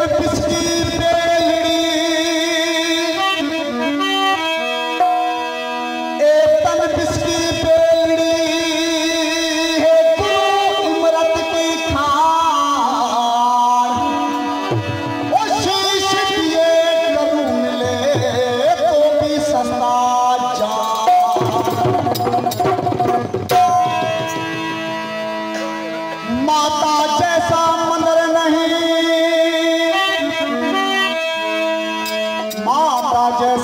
Mr.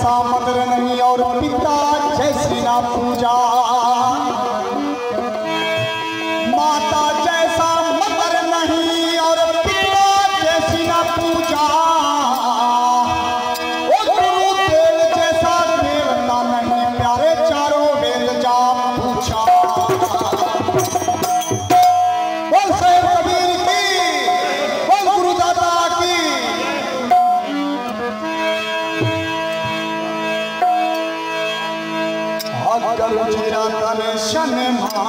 सामग्र नहीं और पिता जैसी ना पूजा।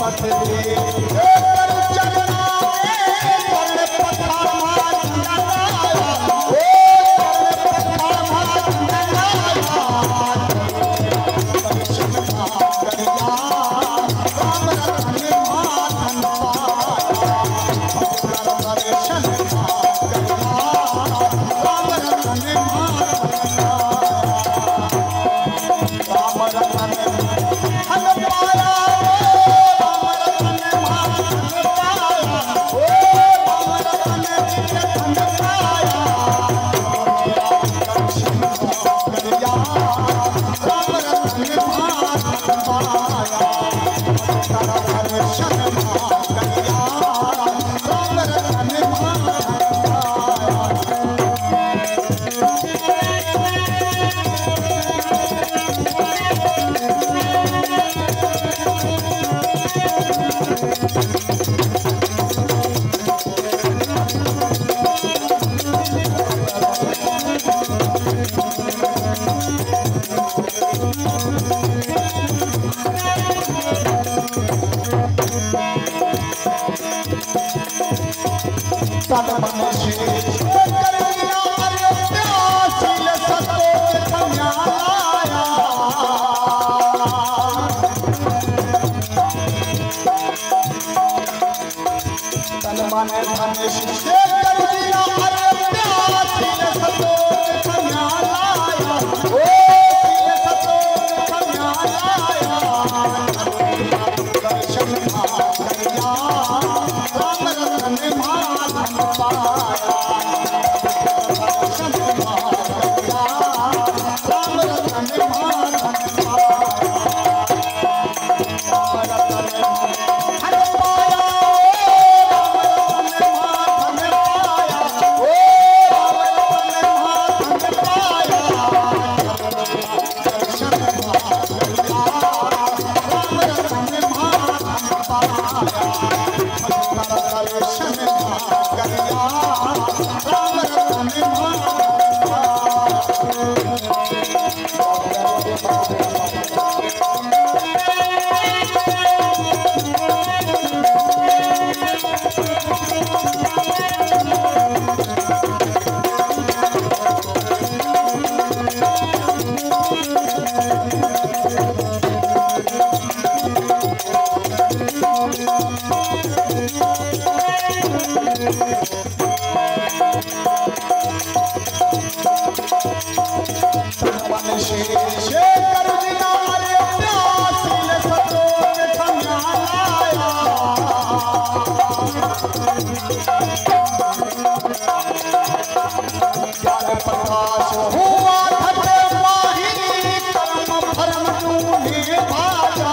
पथरे पाया मन धनुष प्रकाश हुआ धटे माही कर्म भरम डूबे भाजा